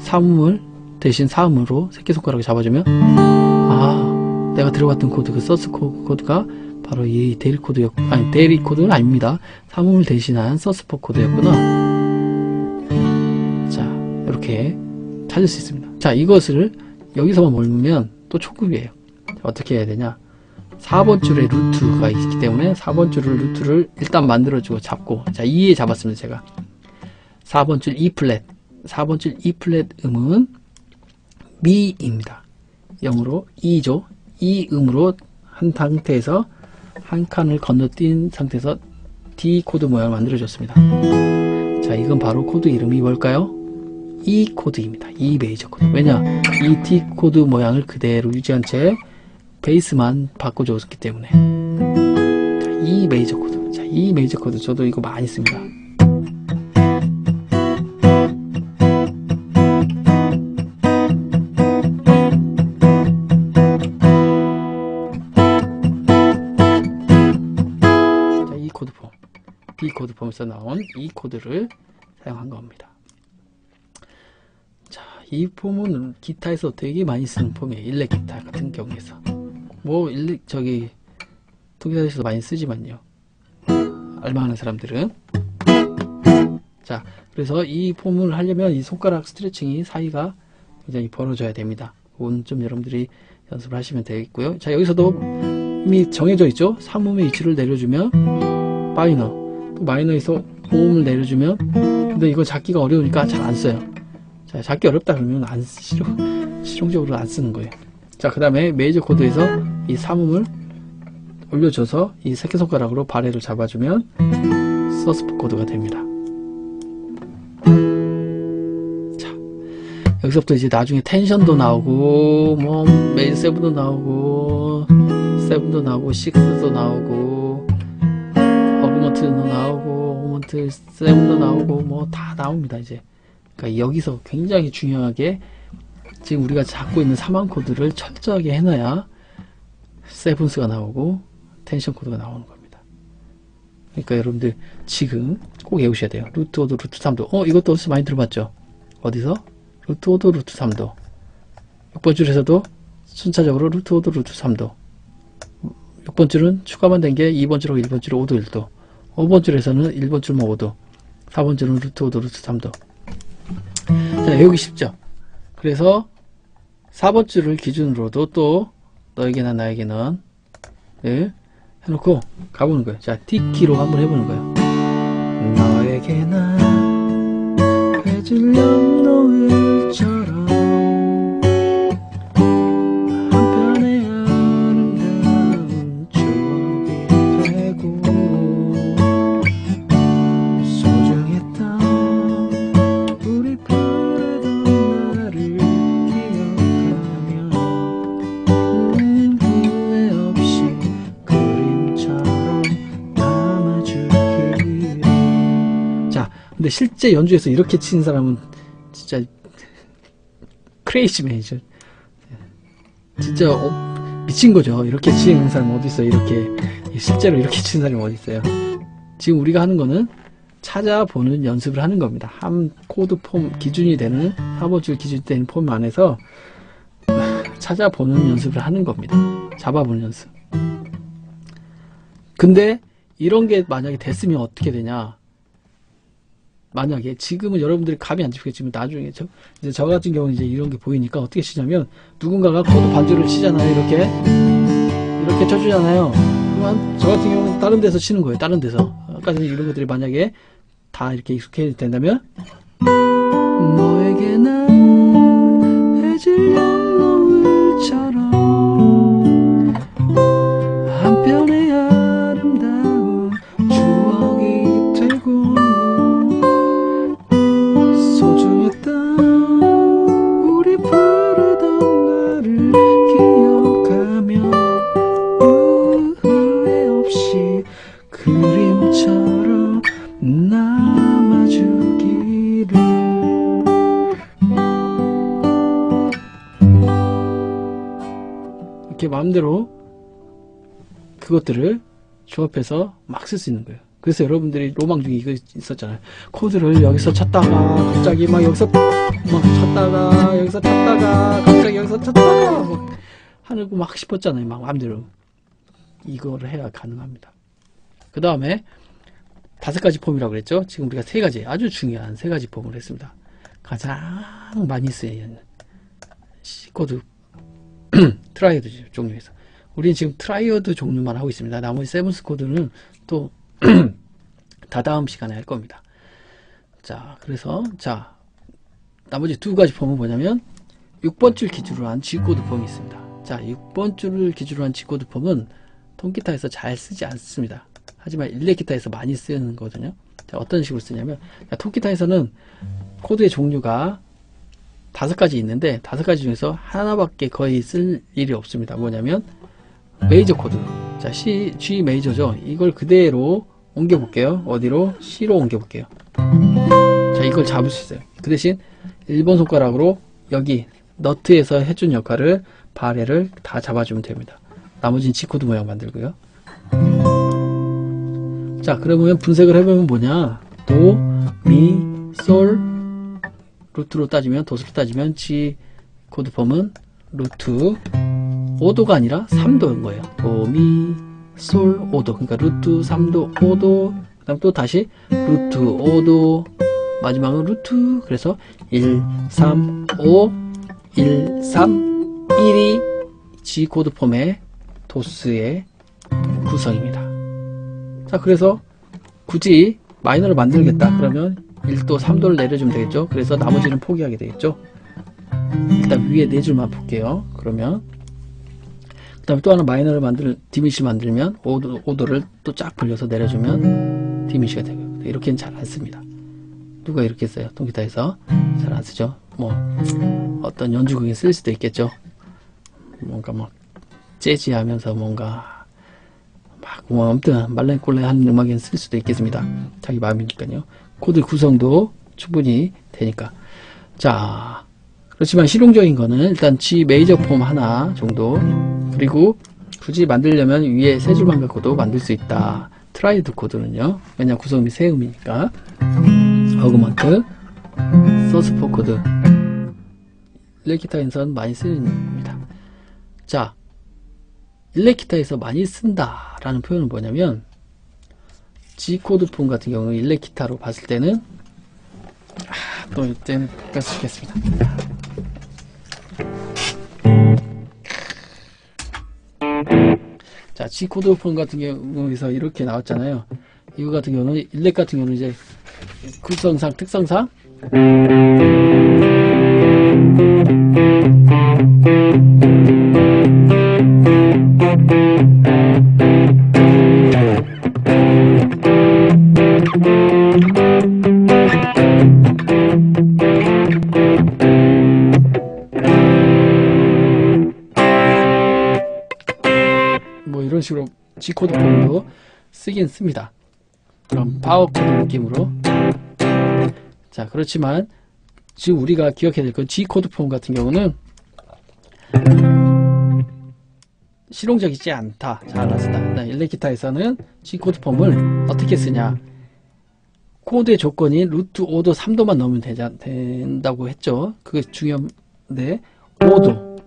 3음을 대신 4음으로 새끼손가락을 잡아주면 아 내가 들어갔던 코드 그 sus 코드가 바로 이 데일 코드였 아니 데일 코드는 아닙니다. 3음을 대신한 sus four 코드였구나. 자 이렇게 찾을 수 있습니다. 자 이것을 여기서만 머물면 또 초급이에요. 자, 어떻게 해야 되냐? 4번 줄에 루트가 있기 때문에 4번 줄을 루트를 일단 만들어주고 잡고 자 E에 잡았습니다 제가. 4번 줄 2플랫. 4번 줄 2플랫 음은 미입니다. 영어로 E죠. E 음으로 한 상태에서 한 칸을 건너뛴 상태에서 D 코드 모양을 만들어 줬습니다. 자 이건 바로 코드 이름이 뭘까요? E 코드입니다. E 메이저 코드. 왜냐? 이 D 코드 모양을 그대로 유지한 채 베이스만 바꿔줬기 때문에. 자, E 메이저 코드. 자, E 메이저 코드 저도 이거 많이 씁니다. 자, E 코드 폼. D 코드 폼에서 나온 E 코드를 사용한 겁니다. 자, 이 폼은 기타에서 되게 많이 쓰는 폼이에요. 일렉 기타 같은 경우에서 뭐 일리 저기 통기타에서도 많이 쓰지만요. 알만한 사람들은. 자 그래서 이 폼을 하려면 이 손가락 스트레칭이 사이가 굉장히 벌어져야 됩니다. 그건 좀 여러분들이 연습을 하시면 되겠고요. 자 여기서도 이미 정해져 있죠? 3음의 위치를 내려주면 마이너. 또 마이너에서 5음을 내려주면 근데 이거 잡기가 어려우니까 잘 안 써요. 자 잡기 어렵다 그러면 안 실용, 실용적으로 안 쓰는 거예요. 자, 그 다음에 메이저 코드에서 이 3음을 올려줘서 이 새끼손가락으로 barre를 잡아주면 sus four 코드가 됩니다. 자, 여기서부터 이제 나중에 텐션도 나오고, 뭐, 메이저 seven도 나오고, seven도 나오고, 식스도 나오고, augment도 나오고, augment seven도 나오고, 뭐, 다 나옵니다, 이제. 그러니까 여기서 굉장히 중요하게 지금 우리가 잡고 있는 3화음 코드를 철저하게 해놔야 seventh가 나오고 텐션 코드가 나오는 겁니다. 그러니까 여러분들 지금 꼭 외우셔야 돼요. 루트 5도, 루트 3도. 어, 이것도 어디서 많이 들어봤죠? 어디서? 루트 5도, 루트 3도. 6번 줄에서도 순차적으로 루트 5도, 루트 3도. 6번 줄은 추가만 된 게 2번 줄하고 1번 줄 5도, 1도. 5번 줄에서는 1번 줄만 5도. 4번 줄은 루트 5도, 루트 3도. 자, 외우기 쉽죠? 그래서 4번 줄을 기준으로도 또 너에게 난 나에게 넌 을 해놓고 가보는 거예요. 자, T키로 한번 해보는 거예요. 너에게나 해질녘 노을처럼 실제 연주에서 이렇게 치는 사람은 진짜 crazy man이죠 진짜 어, 미친 거죠 이렇게 치는 사람 어디 있어요 이렇게 실제로 이렇게 치는 사람이 어디 있어요 지금 우리가 하는 거는 찾아보는 연습을 하는 겁니다. 한 코드 폼 기준이 되는 4번줄 기준이 되는 폼 안에서 찾아보는 연습을 하는 겁니다. 잡아보는 연습. 근데 이런 게 만약에 됐으면 어떻게 되냐? 만약에 지금은 여러분들이 감이 안 잡히겠지만 나중에 저, 이제 저 같은 경우는 이제 이런 게 보이니까 어떻게 치냐면 누군가가 코드 반주를 치잖아요. 이렇게 이렇게 쳐주잖아요. 그러면 저 같은 경우는 다른 데서 치는 거예요. 다른 데서. 아까 전에 이런 것들이 만약에 다 이렇게 익숙하게 된다면 너에게 난 것들을 조합해서 막 쓸 수 있는 거예요. 그래서 여러분들이 로망 중에 이거 있었잖아요. 코드를 여기서 찾다가 갑자기 막 여기서 막 찾다가 여기서 찾다가 갑자기 여기서 찾다가 막 하는 거 막 싶었잖아요. 막 마음대로 이거를 해야 가능합니다. 그 다음에 다섯 가지 폼이라고 그랬죠. 지금 우리가 세 가지 아주 중요한 세 가지 폼을 했습니다. 가장 많이 쓰이는 C 코드 triad 종류에서 우리는 지금 triad 종류만 하고 있습니다. 나머지 seventh 코드는 또 다다음 시간에 할 겁니다. 자, 그래서 자 나머지 두 가지 폼은 뭐냐면 6번 줄 기준으로 한 G 코드 폼이 있습니다. 자, 6번 줄을 기준으로 한 G 코드 폼은 통기타에서 잘 쓰지 않습니다. 하지만 일렉기타에서 많이 쓰는 거거든요. 자, 어떤 식으로 쓰냐면 자, 통기타에서는 코드의 종류가 다섯 가지 있는데 다섯 가지 중에서 하나밖에 거의 쓸 일이 없습니다. 뭐냐면 메이저 코드. 자, C, G 메이저죠. 이걸 그대로 옮겨 볼게요. 어디로? C로 옮겨 볼게요. 자, 이걸 잡을 수 있어요. 그 대신 1번 손가락으로 여기 너트에서 해준 역할을 barre를 다 잡아주면 됩니다. 나머지는 G 코드 모양 만들고요. 자, 그러면 분석을 해보면 뭐냐? 도, 미, 솔, 루트로 따지면, 도수로 따지면 G 코드 폼은 루트 5도가 아니라 3도인 거예요. 도, 미, 솔, 5도. 그러니까 루트 3도, 5도. 그 다음 또 다시 루트 5도. 마지막은 루트. 그래서 1, 3, 5, 1, 3, 1이 G 코드 폼의 도스의 구성입니다. 자, 그래서 굳이 마이너를 만들겠다. 그러면 1도, 3도를 내려주면 되겠죠. 그래서 나머지는 포기하게 되겠죠. 일단 위에 네 줄만 볼게요. 그러면 그 다음에 또 하나 마이너를 만들, 디미시 만들면 5도, 5도를 또 쫙 벌려서 내려주면 디미시가 되고요. 이렇게는 잘 안 씁니다. 누가 이렇게 써요? 통기타에서 잘 안 쓰죠. 뭐 어떤 연주곡에 쓸 수도 있겠죠. 뭔가 막 재즈하면서 뭔가 막뭐 아무튼 멜랑꼴리한 음악에 쓸 수도 있겠습니다. 자기 마음이니까요. 코드 구성도 충분히 되니까. 자, 그렇지만 실용적인 거는 일단 G 메이저 폼 하나 정도 그리고 굳이 만들려면 위에 세 줄만 갖고도 만들 수 있다. triad 코드는요. 왜냐 구성이 세 음이니까. augment, sus4 코드, 일렉기타에서는 많이 쓰입니다. 자, 일렉기타에서 많이 쓴다 라는 표현은 뭐냐면 G 코드 폼 같은 경우는 일렉기타로 봤을 때는 아, 또 이때는 뺏으겠습니다. 자, G 코드 폼 같은 경우에서 이렇게 나왔잖아요. 이거 같은 경우는 일렉 같은 경우는 이제 구성상 특성상 G 코드 폼도 쓰긴 씁니다. 그럼 파워 코드 느낌으로 자 그렇지만 지금 우리가 기억해야 될 건 G 코드 폼 같은 경우는 실용적이지 않다. 잘 알았습니다. 네, 일렉기타에서는 G 코드 폼을 어떻게 쓰냐? 코드의 조건이 루트 5도, 3도만 넣으면 되자, 된다고 했죠. 그게 중요한데 5도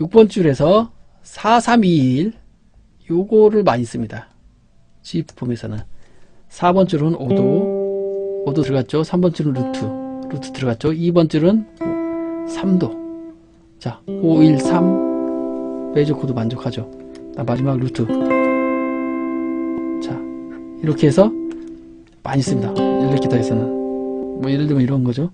6번 줄에서 4, 3, 2, 1 요거를 많이 씁니다. G 폼에서는 4번 줄은 5도 5도 들어갔죠. 3번 줄은 루트 루트 들어갔죠. 2번 줄은 3도 자, 5, 1, 3 메이저 코드 만족하죠. 나 마지막 루트 자, 이렇게 해서 많이 씁니다. 일렉 기타에서는 뭐 예를 들면 이런 거죠.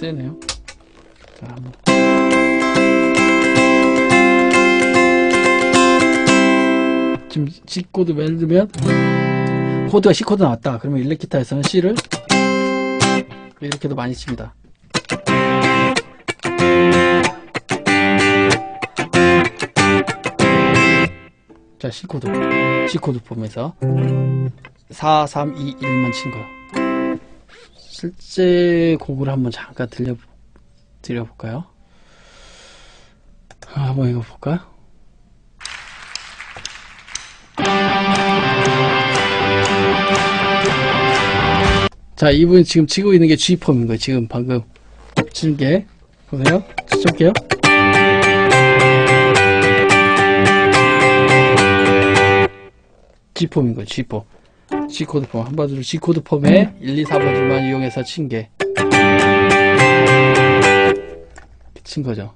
세네요. 자, 한번. 지금 C 코드 예를 들면 코드가 C 코드 나왔다. 그러면 일렉기타에서는 C를 이렇게도 많이 칩니다. 자, C 코드. C 코드 보면서 4, 3, 2, 1만 친 거요. 실제 곡을 한번 잠깐 들려 드려볼까요? 아, 한번 볼까요? 자, 이분 지금 치고 있는 게 G폼인 거예요. 지금 방금 치는 게. 보세요. 쳐볼게요. G폼인 거예요. G폼. G코드 폼. 한마디로 G코드 폼에 1, 2, 4번 줄만 이용해서 친 게. 친 거죠.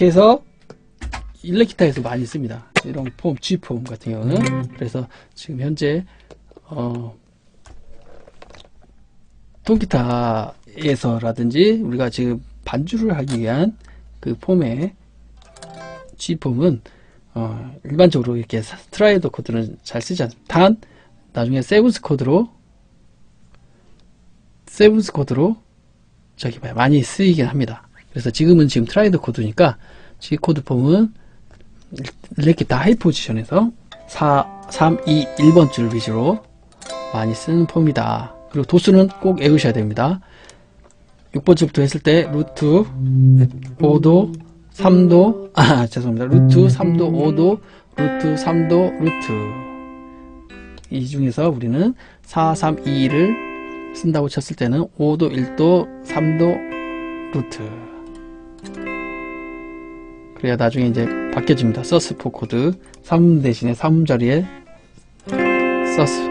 이렇게 해서, 일렉기타에서 많이 씁니다. 이런 폼, G폼 같은 경우는. 그래서 지금 현재, 어, 통기타에서라든지, 우리가 지금 반주를 하기 위한 그 폼의 G폼은, 어, 일반적으로 이렇게 triad 코드는 잘 쓰지 않습니다. 단, 나중에 seventh 코드로 seventh 코드로 저기 뭐야 많이 쓰이긴 합니다. 그래서 지금은 지금 triad 코드니까 G 코드 폼은 이렇게 다 하이 포지션에서 4, 3, 2, 1번 줄 위주로 많이 쓰는 폼이다. 그리고 도수는 꼭 외우셔야 됩니다. 6번 줄부터 했을 때 루트 5도 3도 아 죄송합니다. 루트 3도 5도 루트 3도 루트 이 중에서 우리는 4, 3, 2, 1을 쓴다고 쳤을 때는 5도, 1도, 3도, 루트. 그래야 나중에 이제 바뀌어집니다. sus4 코드 3음 대신에 3음 자리에 sus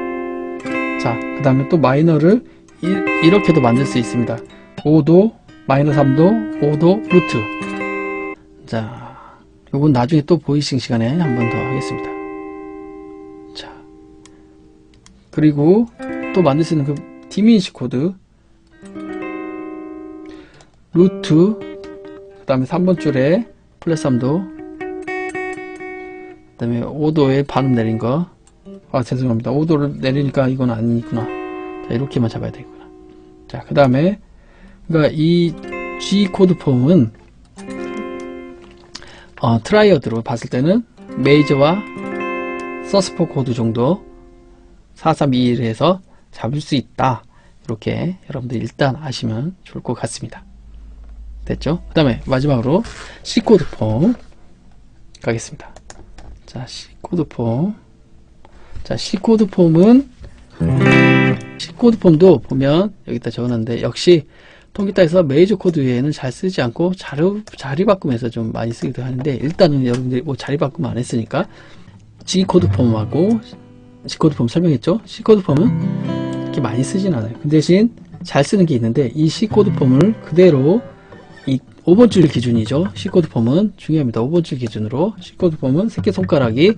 자, 그 다음에 또 마이너를 이, 이렇게도 만들 수 있습니다. 5도, 마이너 3도, 5도, 루트. 자, 요건 나중에 또 voicing 시간에 한 번 더 하겠습니다. 자, 그리고 또 만들 수 있는 그 diminish 코드. 루트, 그 다음에 3번 줄에 플러스 3도, 그 다음에 5도에 반음 내린 거. 아, 죄송합니다. 5도를 내리니까 이건 아니구나. 자, 이렇게만 잡아야 되구나. 자, 그 다음에, 그니까 이 G 코드 폼은, 어, triad로 봤을 때는 메이저와 sus4 코드 정도 4321에서 잡을 수 있다. 이렇게 여러분들 일단 아시면 좋을 것 같습니다. 됐죠? 그 다음에 마지막으로 C 코드 폼 가겠습니다. 자, C 코드 폼. 자, C 코드 폼은 C 코드 폼도 보면 여기다 적어놨는데 역시 통기타에서 메이저 코드 외에는 잘 쓰지 않고 자리, 자리 바꾸면서 좀 많이 쓰기도 하는데 일단은 여러분들이 뭐 자리바꿈은 안 했으니까 G 코드 폼하고 C 코드 폼 설명했죠? C 코드 폼은 이렇게 많이 쓰진 않아요. 그 대신 잘 쓰는 게 있는데 이 C 코드 폼을 그대로 이 5번 줄 기준이죠. C 코드 폼은 중요합니다. 5번 줄 기준으로 C 코드 폼은 새끼 손가락이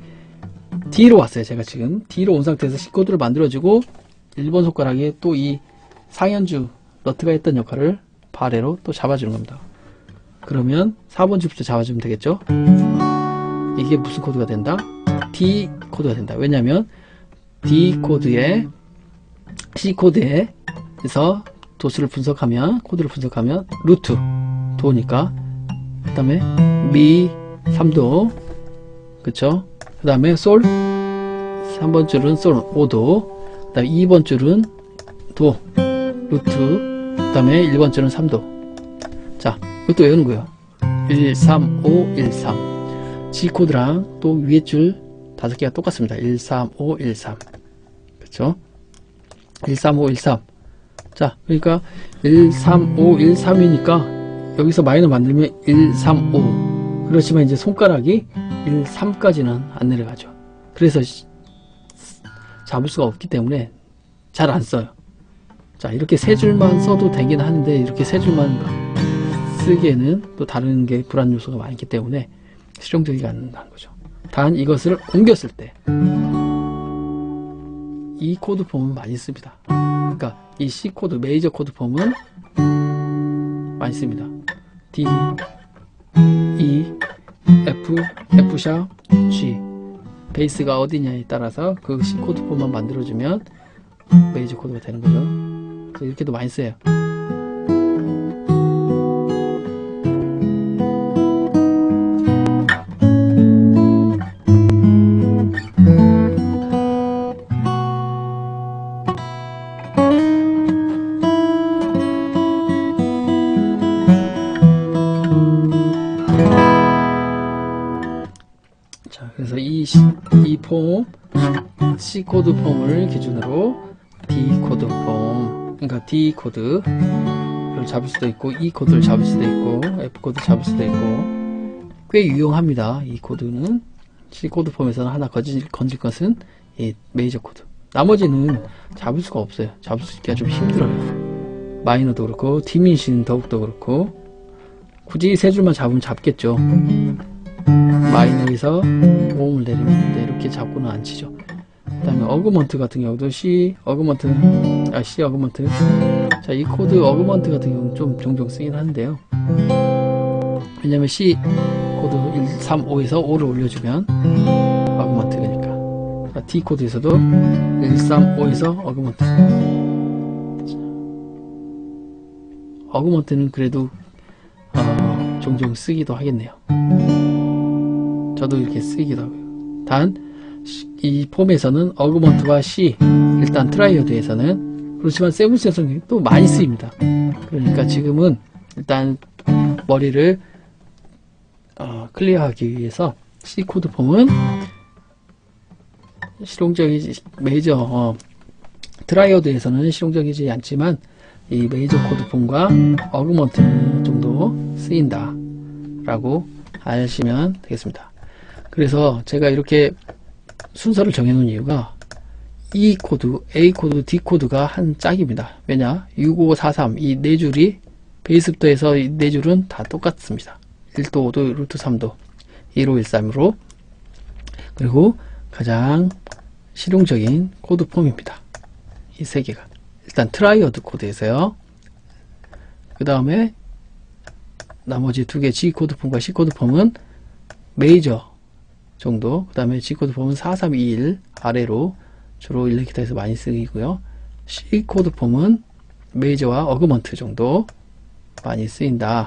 D로 왔어요. 제가 지금 D로 온 상태에서 C 코드를 만들어주고 1번 손가락에 또 이 상현주 너트가 했던 역할을 barre로 또 잡아주는 겁니다. 그러면 4번 줄부터 잡아주면 되겠죠? 이게 무슨 코드가 된다? D 코드가 된다. 왜냐면 D 코드에 C 코드에서 도수를 분석하면 코드를 분석하면 root 도니까. 그 다음에 미 3도. 그쵸? 그 다음에 솔. 3번 줄은 솔 5도. 그 다음에 2번 줄은 도 루트. 그 다음에 1번 줄은 3도. 자 이것도 외우는 거예요. 1 3 5 1 3 G 코드랑 또 위에 줄 다섯 개가 똑같습니다. 1 3 5 1 3 그쵸? 1 3 5 1 3 자, 그러니까 1, 3, 5, 1, 3이니까 여기서 마이너 만들면 1, 3, 5. 그렇지만 이제 손가락이 1, 3까지는 안 내려가죠. 그래서 잡을 수가 없기 때문에 잘 안 써요. 자, 이렇게 세 줄만 써도 되긴 하는데 이렇게 세 줄만 쓰기에는 또 다른 게 불안 요소가 많기 때문에 실용적이지 않는다는 거죠. 단 이것을 옮겼을 때 이 코드 폼은 많이 씁니다. 그러니까 이 C 코드 메이저 코드 폼은 많이 씁니다. D, E, F, F sharp, G 베이스가 어디냐에 따라서 그 C 코드 폼만 만들어주면 메이저 코드가 되는 거죠. 이렇게도 많이 써요. 코드 폼을 기준으로 D 코드 폼, 그러니까 D 코드 를 잡을 수도 있고, E 코드를 잡을 수도 있고, F 코드 잡을 수도 있고, 꽤 유용합니다. 이 코드는. C 코드 폼에서는 하나 건질, 건질 것은 이 메이저 코드. 나머지는 잡을 수가 없어요. 잡을 수 있기가 좀 힘들어요. 마이너도 그렇고, diminish는 더욱더 그렇고, 굳이 세 줄만 잡으면 잡겠죠. 마이너에서 5음을 내리면 이렇게 잡고는 안 치죠. 그 다음에 augment 같은 경우도 C augment 아 C augment 자 이 코드 augment 같은 경우는 좀 종종 쓰긴 하는데요. 왜냐면 C 코드 1, 3, 5에서 5를 올려주면 augment니까 그러니까 D 코드에서도 1, 3, 5에서 augment augment는 그래도 어, 종종 쓰기도 하겠네요. 저도 이렇게 쓰기도 하고요. 단, 이 폼에서는 augment와 C, 일단 triad에서는 그렇지만 seventh에서는 또 많이 쓰입니다. 그러니까 지금은 일단 머리를 어, clear하기 위해서 C 코드 폼은 실용적이지 메이저 어, triad에서는 실용적이지 않지만 이 메이저 코드 폼과 augment 정도 쓰인다 라고 아시면 되겠습니다. 그래서 제가 이렇게 순서를 정해놓은 이유가 E 코드, A 코드, D 코드가 한 짝입니다. 왜냐? 6543, 이 네 줄이 베이스부터해서 이 네 줄은 다 똑같습니다. 1도, 5도, root 3도, 1513으로 그리고 가장 실용적인 코드 폼입니다. 이 세 개가. 일단 triad 코드에서요. 그 다음에 나머지 두 개 G 코드 폼과 C 코드 폼은 메이저 정도, 그 다음에 G 코드 폼은 4321 아래로 주로 일렉기타에서 많이 쓰이고요. C 코드 폼은 메이저와 augment 정도 많이 쓰인다.